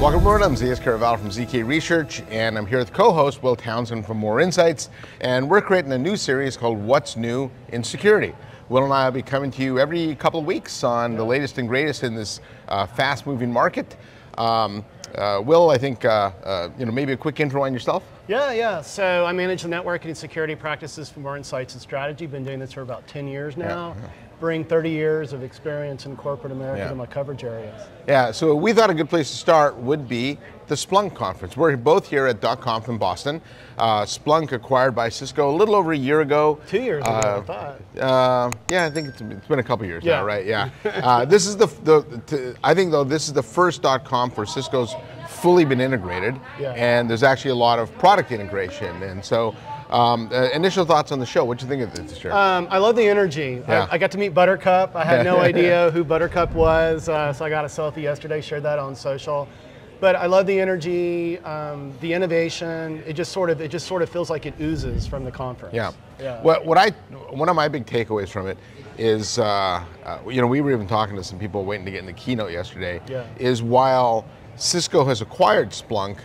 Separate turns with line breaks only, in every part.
Welcome everyone, I'm Zeus Kerravala from ZK Research, and I'm here with co-host Will Townsend from Moor Insights, and we're creating a new series called What's New in Security. Will and I will be coming to you every couple of weeks on the latest and greatest in this uh, fast-moving market. Um, uh, Will, I think, uh, uh, you know, maybe a quick intro on yourself?
Yeah, yeah. So I manage the networking and security practices for Moor Insights and Strategy. Been doing this for about 10 years now. Yeah, yeah bring 30 years of experience in corporate America yeah. to my coverage areas.
Yeah, so we thought a good place to start would be the Splunk conference. We're both here at .conf in Boston. Uh, Splunk acquired by Cisco a little over a year ago.
Two years ago, uh, I thought.
Uh, yeah, I think it's, it's been a couple years yeah. now, right? Yeah. Uh, this is the, the, I think though, this is the first .conf where Cisco's fully been integrated, yeah. and there's actually a lot of product integration. And so um, uh, initial thoughts on the show. What do you think of this year?
Um, I love the energy. Yeah. I, I, got to meet Buttercup. I had no idea who Buttercup was, uh, so I got a selfie yesterday, shared that on social. But I love the energy, um, the innovation. It just sort of it just sort of feels like it oozes from the conference.
Yeah. yeah. What, what I one of my big takeaways from it is, uh, uh, you know, we were even talking to some people waiting to get in the keynote yesterday. Yeah. Is while Cisco has acquired Splunk,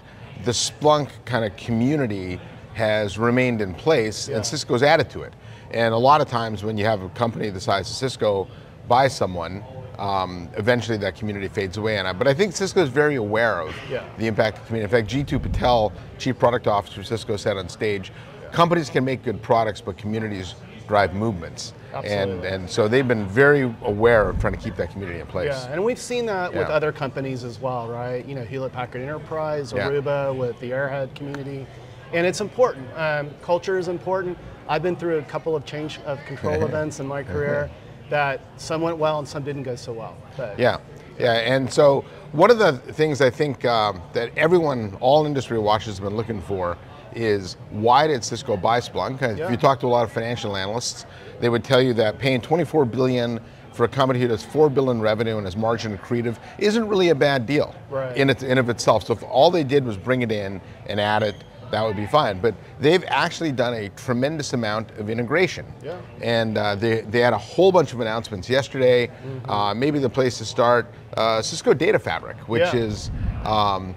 the Splunk kind of community has remained in place yeah. and Cisco's added to it. And a lot of times when you have a company the size of Cisco buy someone, um, eventually that community fades away. And I, but I think Cisco is very aware of yeah. the impact of the community. In fact, Jeetu Patel, Chief Product Officer Cisco, said on stage, companies can make good products, but communities drive movements. And, and so they've been very aware of trying to keep that community in place.
Yeah, and we've seen that yeah. with other companies as well, right? You know, Hewlett Packard Enterprise, Aruba with the Airhead community and it's important. Um, culture is important. I've been through a couple of change of control events in my career that some went well and some didn't go so well.
But, yeah, yeah, and so one of the things I think um, that everyone, all industry watchers have been looking for is why did Cisco buy Splunk? Yeah. If you talk to a lot of financial analysts, they would tell you that paying 24 billion for a company who does four billion revenue and is margin accretive isn't really a bad deal right. in, it, in of itself. So if all they did was bring it in and add it that would be fine. But they've actually done a tremendous amount of integration. Yeah. And uh, they, they had a whole bunch of announcements yesterday. Mm-hmm. Uh, maybe the place to start, uh, Cisco Data Fabric, which yeah. is, um,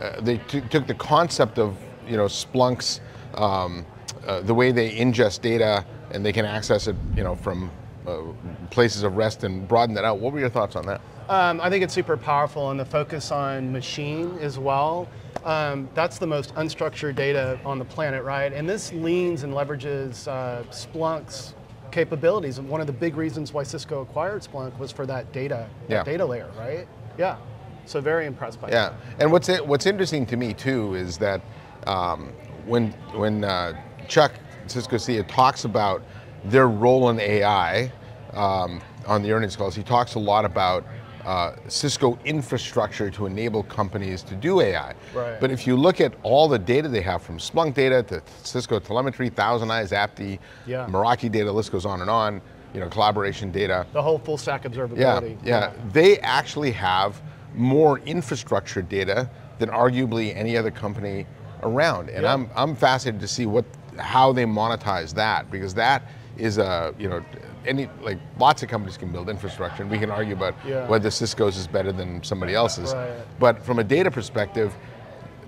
uh, they took the concept of, you know, Splunk's, um, uh, the way they ingest data and they can access it, you know, from uh, places of rest and broaden that out. What were your thoughts on that?
Um, I think it's super powerful and the focus on machine as well. Um, that's the most unstructured data on the planet, right? And this leans and leverages uh, Splunk's capabilities. And one of the big reasons why Cisco acquired Splunk was for that data, that yeah. data layer, right? Yeah. So very impressed by
yeah.
that.
Yeah. And what's what's interesting to me too is that um, when when uh, Chuck Cisco CEO talks about their role in AI um, on the earnings calls, he talks a lot about uh, Cisco infrastructure to enable companies to do AI. Right. But if you look at all the data they have from Splunk data to Cisco telemetry, ThousandEyes, AppD, yeah. Meraki data, list goes on and on, you know, collaboration data.
The whole full stack observability.
Yeah, yeah. yeah. They actually have more infrastructure data than arguably any other company around. And yeah. I'm, I'm fascinated to see what how they monetize that because that is a, you know, any like lots of companies can build infrastructure, and we can argue about yeah. whether Cisco's is better than somebody else's. Right. But from a data perspective,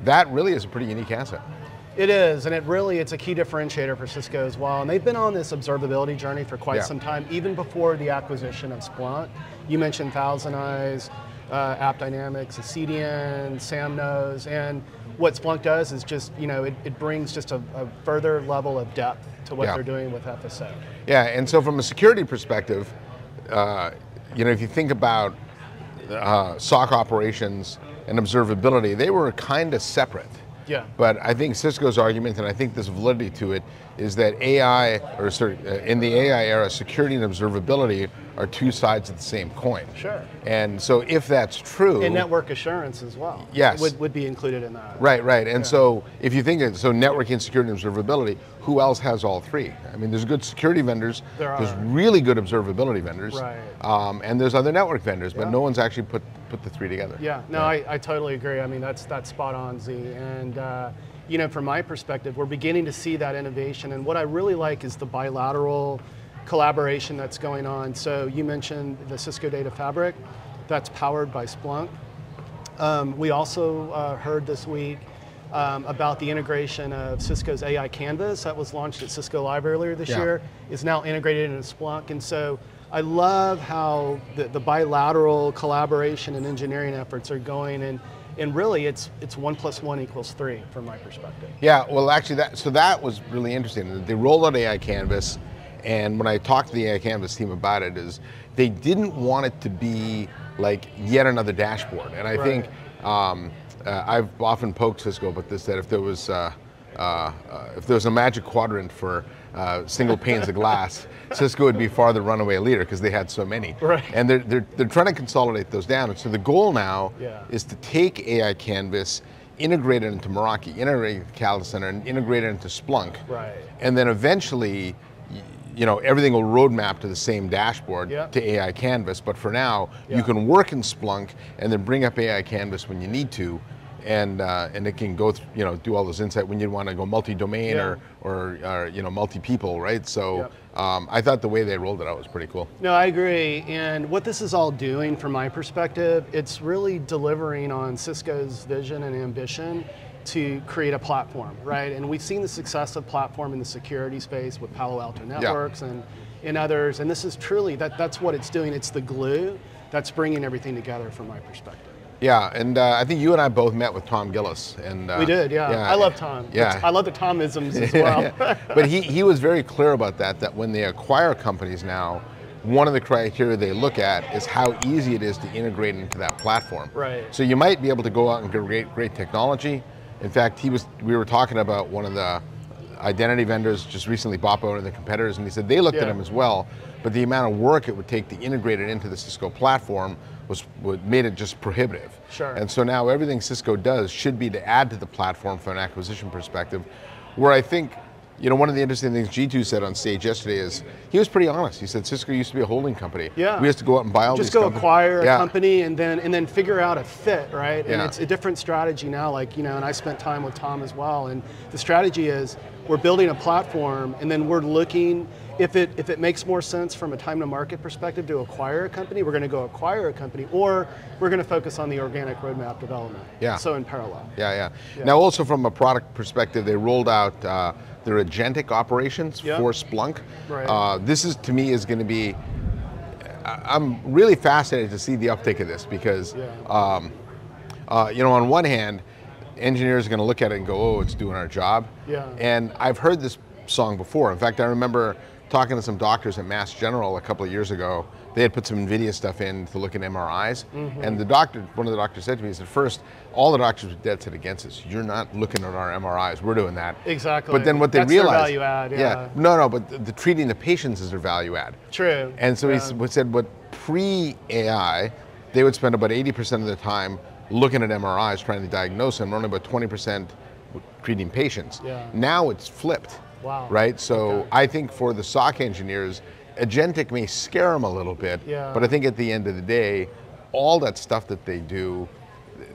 that really is a pretty unique asset.
It is, and it really it's a key differentiator for Cisco as well. And they've been on this observability journey for quite yeah. some time, even before the acquisition of Splunk. You mentioned ThousandEyes, uh, AppDynamics, CDN, SamKnows, and what Splunk does is just, you know, it, it brings just a, a, further level of depth to what yeah. they're doing with FSO.
Yeah, and so from a security perspective, uh, you know, if you think about uh, SOC operations and observability, they were kind of separate.
Yeah.
But I think Cisco's argument, and I think there's validity to it, is that AI, or sorry, uh, in the AI era, security and observability are two sides of the same coin.
Sure.
And so if that's true.
And network assurance as well.
Yes.
Would, would be included in that.
Right, right. And yeah. so if you think, of, so networking, security, and observability, who else has all three? I mean, there's good security vendors, there are. there's really good observability vendors,
right.
Um, and there's other network vendors, but yeah. no one's actually put, put the three together.
Yeah, no, yeah. I, I totally agree. I mean, that's, that's spot on, Z. And, uh, you know, from my perspective, we're beginning to see that innovation. And what I really like is the bilateral collaboration that's going on. So you mentioned the Cisco Data Fabric. that's powered by Splunk. Um, we also uh, heard this week um, about the integration of Cisco's AI Canvas that was launched at Cisco Live earlier this
Yeah.
year, is now integrated into Splunk. And so I love how the, the bilateral collaboration and engineering efforts are going and, and really it's, it's one plus one equals three from my perspective.
Yeah, well, actually, that so that was really interesting. They rolled out AI Canvas, and when I talked to the AI Canvas team about it, is they didn't want it to be like yet another dashboard. And I think um, uh, I've often poked Cisco about this that if there was uh, uh, uh, if there was a magic quadrant for uh, single panes of glass, Cisco would be far the runaway leader because they had so many.
Right.
And they're, they're, they're trying to consolidate those down. And so the goal now
Yeah.
is to take AI Canvas, integrate it into Meraki, integrate it into Catalyst Center, and integrate it into Splunk.
Right.
And then eventually, you know, everything will roadmap to the same dashboard
Yeah.
to AI Canvas. But for now,
Yeah.
you can work in Splunk and then bring up AI Canvas when you need to. And, uh, and it can go, you know, do all those insight when you want to go multi-domain
Yeah.
or, or, or, you know, multi-people, right? So um, I thought the way they rolled it out was pretty cool.
No, I agree. And what this is all doing, from my perspective, it's really delivering on Cisco's vision and ambition to create a platform, right? And we've seen the success of platform in the security space with Palo Alto Networks and, and others. And this is truly that that's what it's doing. It's the glue that's bringing everything together, from my perspective.
Yeah, and uh, I think you and I both met with Tom Gillis, and uh,
We did, yeah. I love Tom.
Yeah,
I love the Tomisms as well.
but he, he was very clear about that. That when they acquire companies now, one of the criteria they look at is how easy it is to integrate into that platform.
Right.
So you might be able to go out and get great great technology. In fact, he was we were talking about one of the identity vendors just recently bought by one of the competitors, and he said they looked at
Yeah.
him as well, but the amount of work it would take to integrate it into the Cisco platform was what made it just prohibitive.
Sure.
And so now everything Cisco does should be to add to the platform from an acquisition perspective, where I think, you know, one of the interesting things Jeetu said on stage yesterday is he was pretty honest. He said Cisco used to be a holding company.
Yeah.
We used to go out and buy all
just
these
go
companies.
acquire a
Yeah.
company and then and then figure out a fit, right?
Yeah.
And it's a different strategy now. Like you know, and I spent time with Tom as well. And the strategy is we're building a platform, and then we're looking if it if it makes more sense from a time to market perspective to acquire a company, we're going to go acquire a company, or we're going to focus on the organic roadmap development.
Yeah.
So in parallel.
Yeah, yeah, Now, also from a product perspective, they rolled out uh, their agentic operations
Yeah.
for Splunk.
Right.
Uh, this is to me is going to be. I'm really fascinated to see the uptake of this because,
Yeah.
um, uh, you know, on one hand, engineers are going to look at it and go, "Oh, it's doing our job."
Yeah.
And I've heard this song before. In fact, I remember talking to some doctors at Mass General a couple of years ago. They had put some NVIDIA stuff in to look at MRIs,
Mm-hmm.
and the doctor, one of the doctors said to me, he said, first, all the doctors were dead set against us. You're not looking at our MRIs. We're doing that.
Exactly.
But then what they
That's their
realized,
value add, yeah.
no, no, but the, the treating the patients is their value add.
True.
And so he
Yeah.
we said, what pre-AI, they would spend about 80% of their time looking at MRIs trying to diagnose them, only about 20% treating patients.
Yeah.
Now it's flipped.
Wow.
Right? So
Okay.
I think for the SOC engineers, agentic may scare them a little bit,
Yeah.
but I think at the end of the day, all that stuff that they do,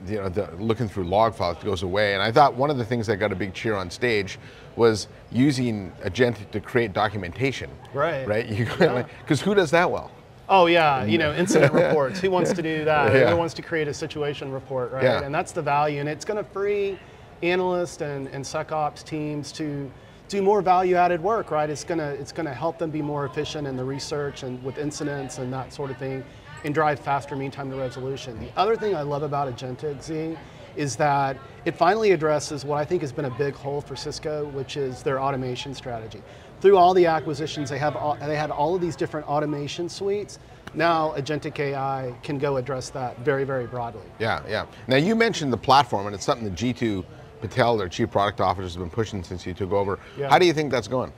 you know, the, looking through log files goes away. And I thought one of the things that got a big cheer on stage was using agentic to create documentation.
Right.
Right?
Yeah.
Because who does that well?
Oh yeah, you know, incident reports. Who wants to do that?
Yeah.
Who wants to create a situation report, right?
Yeah.
And that's the value, and it's going to free analysts and, and SecOps teams to do more value-added work, right? It's gonna it's gonna help them be more efficient in the research and with incidents and that sort of thing, and drive faster mean time to resolution. The other thing I love about Agentic Z is that it finally addresses what I think has been a big hole for Cisco, which is their automation strategy. Through all the acquisitions, they have all, they had all of these different automation suites. Now, Agentic AI can go address that very, very broadly.
Yeah, yeah. Now you mentioned the platform, and it's something that Jeetu Patel, their chief product officer, has been pushing since you took over.
Yeah.
How do you think that's going?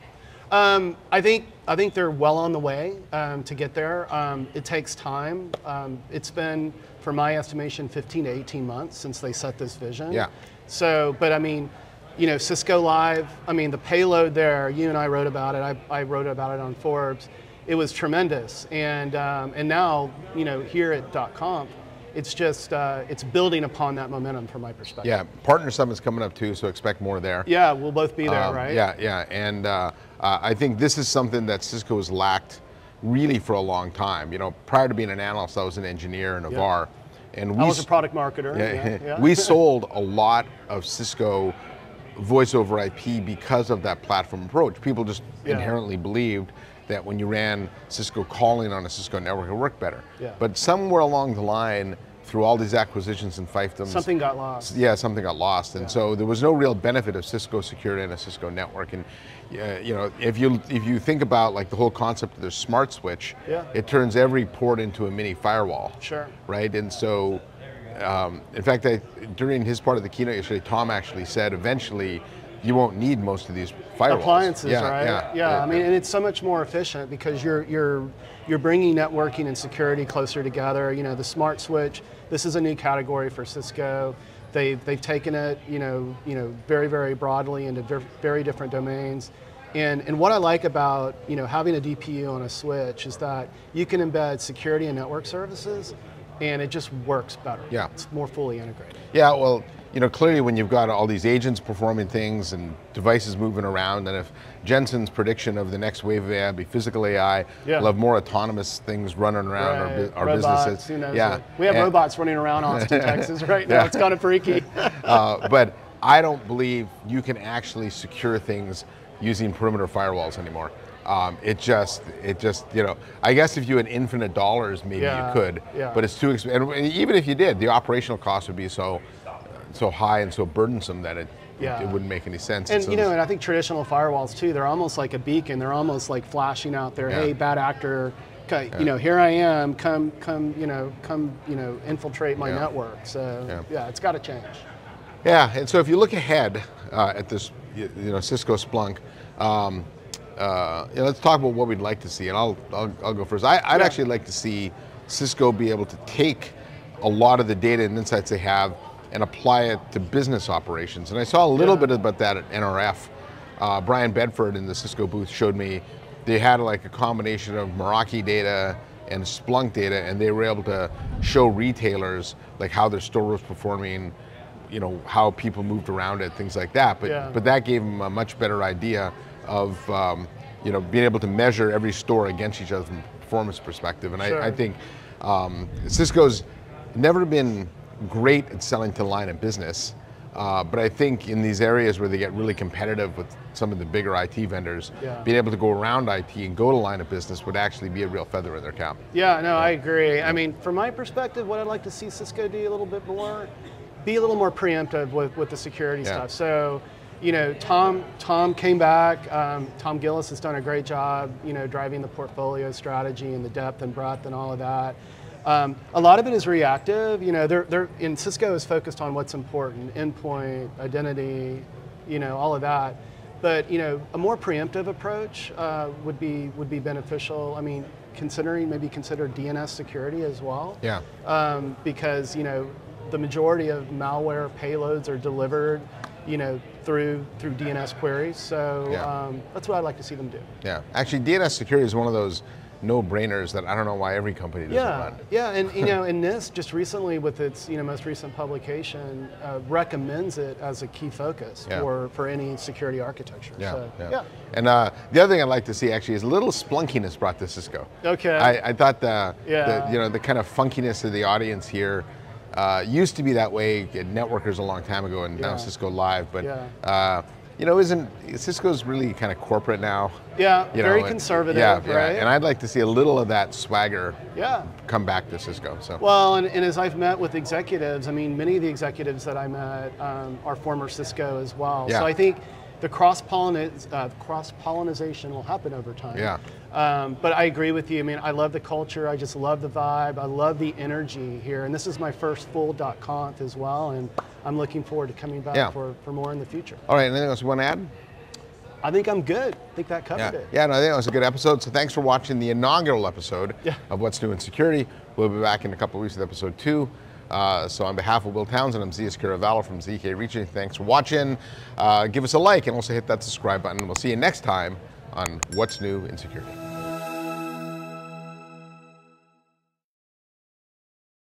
Um, I think I think they're well on the way um, to get there. Um, it takes time. Um, it's been, for my estimation, 15 to 18 months since they set this vision.
Yeah.
So, but I mean, you know, Cisco Live. I mean, the payload there. You and I wrote about it. I, I wrote about it on Forbes. It was tremendous, and um, and now you know here at .conf, it's just uh, it's building upon that momentum from my perspective.
Yeah, Partner Summit's coming up too, so expect more there.
Yeah, we'll both be there,
Um,
right?
Yeah, yeah, and uh, uh, I think this is something that Cisco has lacked really for a long time. You know, prior to being an analyst, I was an engineer in Avar.
And we I was a product marketer. Yeah,
yeah, yeah. we sold a lot of Cisco voice over IP because of that platform approach. People just inherently believed that when you ran Cisco calling on a Cisco network, it worked better. Yeah. But somewhere along the line, through all these acquisitions and fiefdoms.
Something got lost.
Yeah, something got lost, and yeah. so there was no real benefit of Cisco security and a Cisco network. And uh, you know, if you if you think about like the whole concept of the smart switch, yeah. it turns every port into a mini firewall.
Sure.
Right, and so. Um, in fact, I, during his part of the keynote yesterday, Tom actually said eventually you won't need most of these firewalls.
Appliances, yeah, right? Yeah, yeah. I mean, and it's so much more efficient because you're you're you're bringing networking and security closer together. You know, the smart switch. This is a new category for Cisco. They've they've taken it, you know, you know, very very broadly into very different domains. And, and what I like about you know having a DPU on a switch is that you can embed security and network services and it just works better.
Yeah.
It's more fully integrated.
Yeah, well, you know, clearly when you've got all these agents performing things and devices moving around, and if Jensen's prediction of the next wave of AI be physical AI, yeah. we'll have more autonomous things running around
right.
our,
our
businesses.
Who knows yeah. We have and, robots running around Austin, Texas right now. Yeah. It's kind of freaky.
uh, but I don't believe you can actually secure things using perimeter firewalls anymore. Um, it just, it just, you know, I guess if you had infinite dollars, maybe yeah, you could, yeah. but it's too expensive. And even if you did, the operational cost would be so so high and so burdensome that it yeah. it wouldn't make any sense.
And so you know, and I think traditional firewalls too, they're almost like a beacon. They're almost like flashing out there, yeah. hey, bad actor, you know, here I am, come, come, you know, come, you know, infiltrate my network. So yeah, it's got to change.
Yeah, and so if you look ahead uh, at this, you know, Cisco Splunk. Um, uh, know, let's talk about what we'd like to see, and I'll I'll, I'll go first. I, would actually like to see Cisco be able to take a lot of the data and insights they have and apply it to business operations. And I saw a little yeah. bit about that at NRF. Uh, Brian Bedford in the Cisco booth showed me they had like a combination of Meraki data and Splunk data, and they were able to show retailers like how their store was performing, you know, how people moved around it, things like that. But yeah. but that gave them a much better idea of um, you know being able to measure every store against each other from a performance perspective. And sure. I, I, think um, Cisco's never been great at selling to line of business. Uh, but I think in these areas where they get really competitive with some of the bigger IT vendors, yeah. being able to go around IT and go to line of business would actually be a real feather in their cap.
Yeah, no, I agree. I mean, from my perspective, what I'd like to see Cisco do a little bit more, be a little more preemptive with, with the security yeah. stuff. So, you know, Tom Tom came back. Um, Tom Gillis has done a great job, you know, driving the portfolio strategy and the depth and breadth and all of that. Um, a lot of it is reactive. You know, they're, they're, in Cisco is focused on what's important, endpoint, identity, you know, all of that. But you know, a more preemptive approach uh, would be would be beneficial. I mean, considering maybe consider DNS security as well.
Yeah.
Um, because you know, the majority of malware payloads are delivered, you know, through through DNS queries. So yeah. um, that's what I'd like to see them do.
Yeah. Actually, DNS security is one of those no-brainers that I don't know why every company doesn't
yeah,
run.
Yeah, and you know, and NIST just recently with its you know most recent publication uh, recommends it as a key focus yeah. for, for any security architecture.
Yeah, so, yeah. yeah. And uh, the other thing I'd like to see actually is a little splunkiness brought to Cisco.
Okay.
I, I thought the, yeah. the, you know the kind of funkiness of the audience here uh, used to be that way at Networkers a long time ago, and yeah. now Cisco Live, but. Yeah. Uh, you know, isn't Cisco's really kind of corporate now?
Yeah, you very conservative, yeah, right?
Yeah. And I'd like to see a little of that swagger yeah. come back to Cisco. So
well, and, and as I've met with executives, I mean, many of the executives that I met um, are former Cisco as well. Yeah. So I think the cross uh, cross pollination will happen over time.
Yeah.
Um, but I agree with you. I mean, I love the culture. I just love the vibe. I love the energy here. And this is my first full .conf as well. And I'm looking forward to coming back yeah. for, for more in the future.
All right, anything else you want to add?
I think I'm good. I think that covered
yeah.
it.
Yeah, no, I think it was a good episode. So thanks for watching the inaugural episode yeah. of What's New in Security. We'll be back in a couple of weeks with episode two. Uh, so on behalf of Will Townsend, I'm Zeus Kerravala from ZK Research. Thanks for watching. Uh, give us a like and also hit that subscribe button. We'll see you next time on What's New in Security.